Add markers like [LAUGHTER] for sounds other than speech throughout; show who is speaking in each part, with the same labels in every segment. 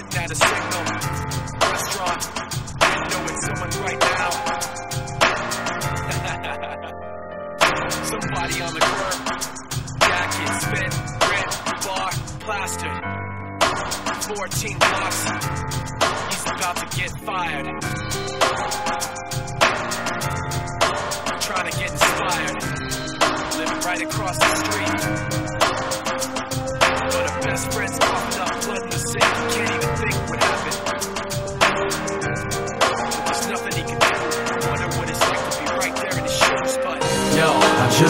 Speaker 1: sitting at a signal restaurant someone right now. [LAUGHS] Somebody on the curb, jacket, spin, rent, bar, plaster. 14 blocks, he's about to get fired. Trying to
Speaker 2: get inspired.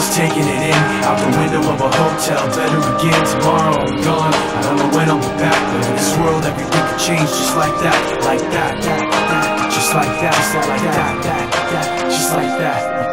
Speaker 2: Just taking it in out the window of a hotel. Better begin tomorrow. I'm gone. I don't know when I'll be back. But in this world, everything can change just like that, like that, that, that, just like that, just like that, that, that, just like that.